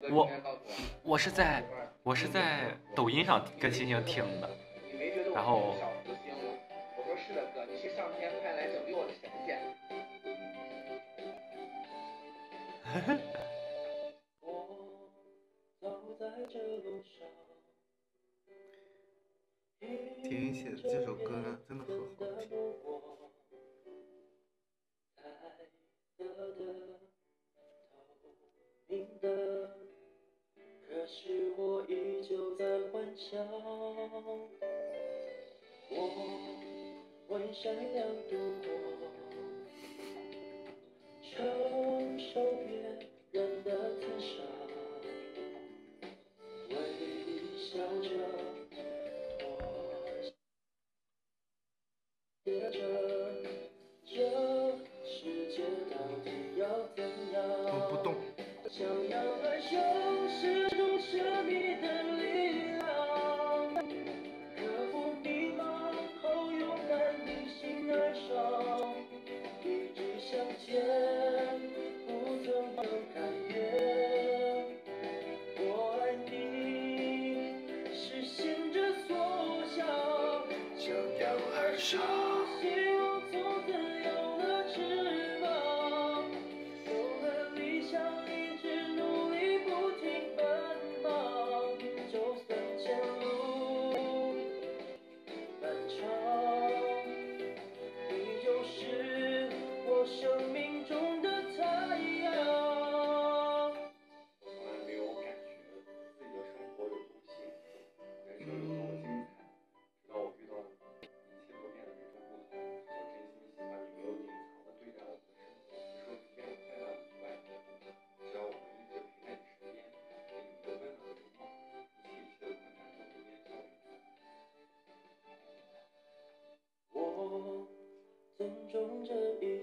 我我是在我是在抖音上跟星星听的然后呵呵我听你写的 这首歌呢真的很好听。是我依旧在幻想我为善良度过？承受别人的残忍微笑着眼中这一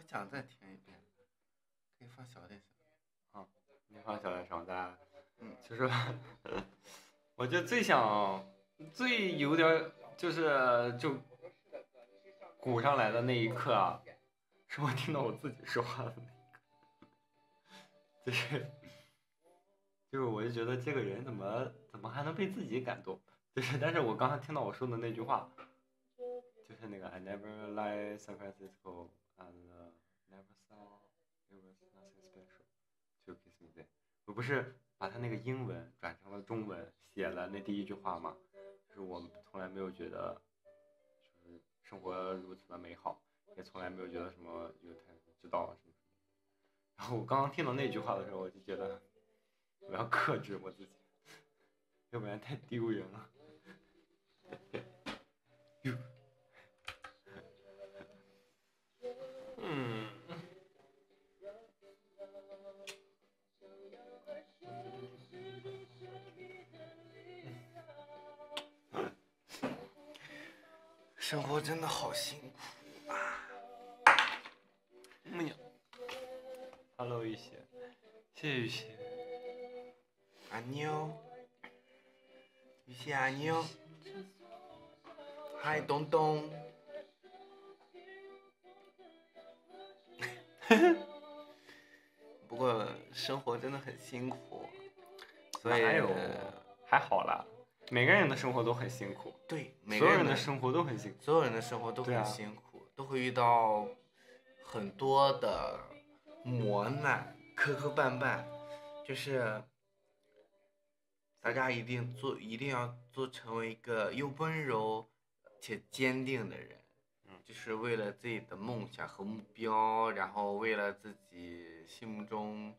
我想再听一遍。可以放小点声。啊，你放小点声，我再。嗯，其实。我就最想，最有点，就是就。鼓上来的那一刻啊，是我听到我自己说话的那一刻。就是。就是我就觉得这个人怎么怎么还能被自己感动。就是，但是我刚才听到我说的那句话。是那个 I never lie San Francisco and never saw it was nothing special to kiss me there。我不是把他那个英文转成了中文写了那第一句话吗？就是我从来没有觉得，就是生活如此的美好，也从来没有觉得什么有太知道什么什么。然后我刚刚听到那句话的时候，我就觉得我要克制我自己，要不然太丢人了。生活真的好辛苦。木鸟，Hello 雨鞋，谢谢雨鞋。阿妞，雨欣阿妞，嗨东东。不过生活真的很辛苦，所以还有还好啦，每个人的生活都很辛苦，对每所个人有人的生活都很辛苦。所有人的生活都很辛苦，都会遇到很多的磨难、磕磕绊绊，就是大家一定做，一定要做成为一个又温柔且坚定的人，嗯就是为了自己的梦想和目标，然后为了自己心目中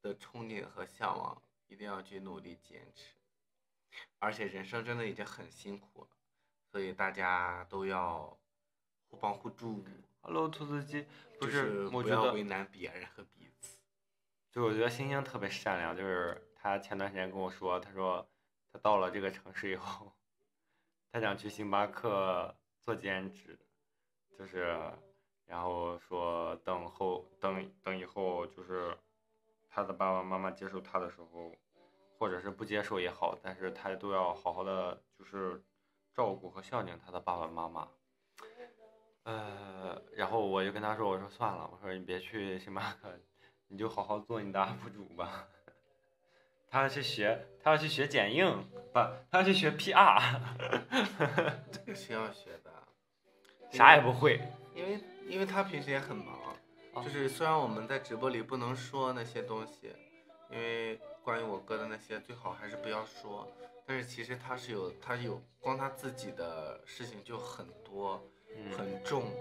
的憧憬和向往，一定要去努力坚持。而且人生真的已经很辛苦了。所以大家都要互帮互助，Hello 兔子鸡，不，是我觉得不要为难别人和彼此。就我觉得星星特别善良，就是他前段时间跟我说，他说他到了这个城市以后，他想去星巴克做兼职，就是然后说等后等等以后就是他的爸爸妈妈接受他的时候，或者是不接受也好，但是他都要好好的就是照顾和孝敬他的爸爸妈妈。呃，然后我就跟他说，我说算了，我说你别去星巴克，你就好好做你的 UP 主吧。他要去学，他要去学剪映，不，他要去学 PR，这个是要学的，啥也不会。因为因为他平时也很忙，哦就是虽然我们在直播里不能说那些东西，因为关于我哥的那些最好还是不要说，但是其实他是有他有光他自己的事情就很多嗯，很重，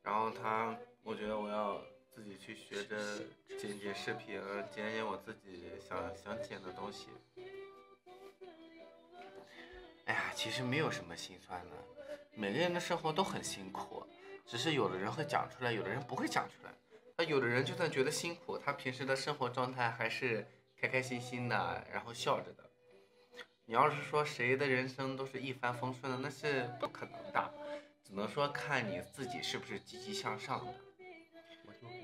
然后他我觉得我要自己去学着剪剪视频，剪剪我自己想想剪的东西。哎呀，其实没有什么心酸的，每个人的生活都很辛苦，只是有的人会讲出来，有的人不会讲出来。那有的人就算觉得辛苦，他平时的生活状态还是开开心心的，然后笑着的。你要是说谁的人生都是一帆风顺的，那是不可能的，只能说看你自己是不是积极向上的。我就很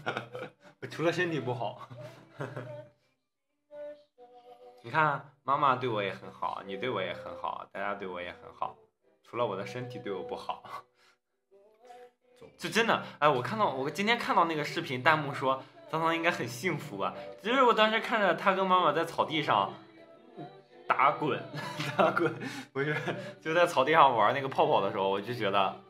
顺。我除了身体不好，你看妈妈对我也很好，你对我也很好，大家对我也很好，除了我的身体对我不好。就真的，哎，我看到我今天看到那个视频，弹幕说桑桑应该很幸福吧？其实我当时看着他跟妈妈在草地上打滚，打滚，不是就在草地上玩那个泡泡的时候，我就觉得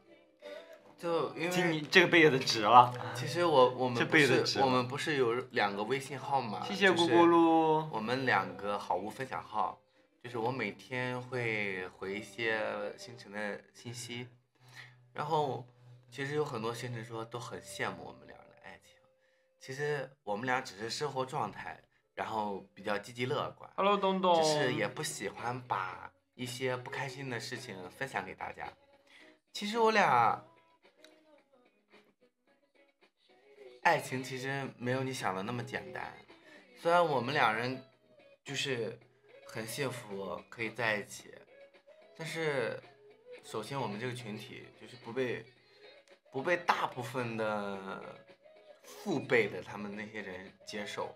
就因为今年这个辈子值了。其实我我 们不辈子我们不是有两个微信号吗？谢谢咕咕噜。我们两个好物分享号，就是我每天会回一些星辰的信息，然后其实有很多星辰说都很羡慕我们俩的爱情，其实我们俩只是生活状态，然后比较积极乐观，Hello，东东。只是也不喜欢把一些不开心的事情分享给大家。其实我俩爱情其实没有你想的那么简单，虽然我们两人就是很幸福可以在一起，但是首先我们这个群体就是不被不被大部分的父辈的他们那些人接受，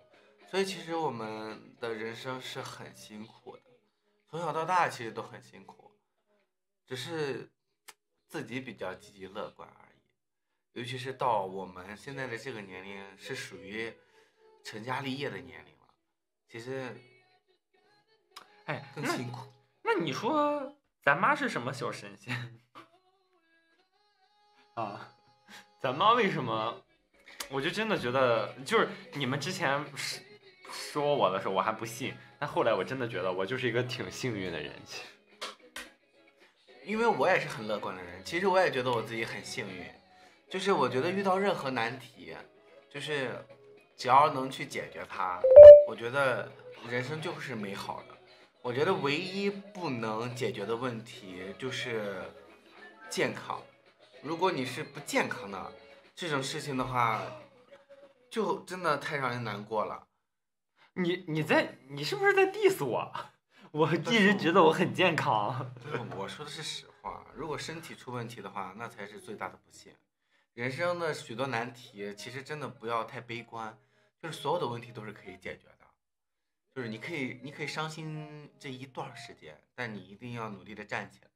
所以其实我们的人生是很辛苦的，从小到大其实都很辛苦，只是自己比较积极乐观而已。尤其是到我们现在的这个年龄，是属于成家立业的年龄了，其实哎，更辛苦。那你说咱妈是什么小神仙啊？咱妈为什么？我就真的觉得，就是你们之前说我的时候，我还不信，但后来我真的觉得我就是一个挺幸运的人。因为我也是很乐观的人，其实我也觉得我自己很幸运，就是我觉得遇到任何难题，就是只要能去解决它，我觉得人生就是美好的。我觉得唯一不能解决的问题就是健康。如果你是不健康的这种事情的话，就真的太让人难过了。你你在你是不是在 diss 我？我一直觉得我很健康。不我说的是实话，如果身体出问题的话，那才是最大的不幸。人生的许多难题，其实真的不要太悲观，就是所有的问题都是可以解决的。就是你可以，你可以伤心这一段儿时间，但你一定要努力的站起来，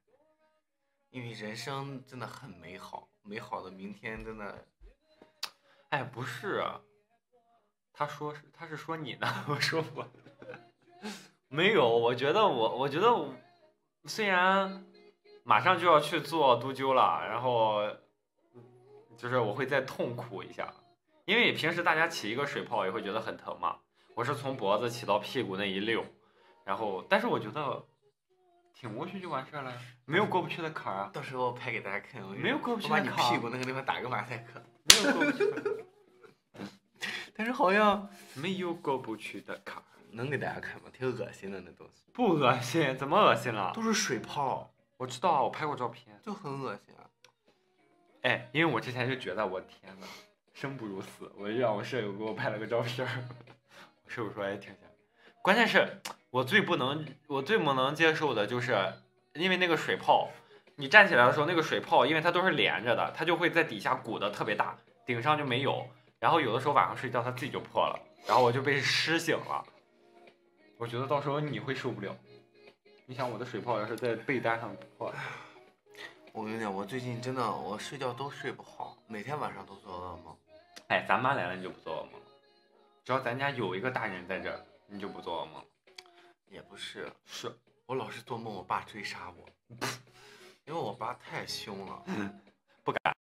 因为人生真的很美好，美好的明天真的哎，不是，他说是他是说你呢，我说我没有，我觉得我我觉得我虽然马上就要去做督灸了，然后就是我会再痛苦一下，因为平时大家起一个水泡也会觉得很疼嘛，我是从脖子起到屁股那一溜，然后但是我觉得挺过去就完事儿了，没有过不去的坎儿啊，到时候拍给大家看。没有过不去我把你的坎儿屁股那个地方打个马赛克，没有过不去的，但是好像没有过不去的坎儿，能给大家看吗？挺恶心的那东西，不恶心，怎么恶心了？都是水泡，我知道，我拍过照片。就很恶心啊。哎，因为我之前就觉得我天呐，生不如死，我就让我舍友给我拍了个照片儿。我舍友说哎挺像，关键是我最不能我最不能接受的就是，因为那个水泡，你站起来的时候那个水泡，因为它都是连着的，它就会在底下鼓的特别大，顶上就没有。然后有的时候晚上睡觉它自己就破了，然后我就被湿醒了。我觉得到时候你会受不了。你想我的水泡要是在被单上破了，我跟你讲，我最近真的我睡觉都睡不好，每天晚上都做噩梦。哎，咱妈来了你就不做噩梦了，只要咱家有一个大人在这儿，你就不做噩梦了。也不是，是，我老是做梦我爸追杀我，因为我爸太凶了。不敢。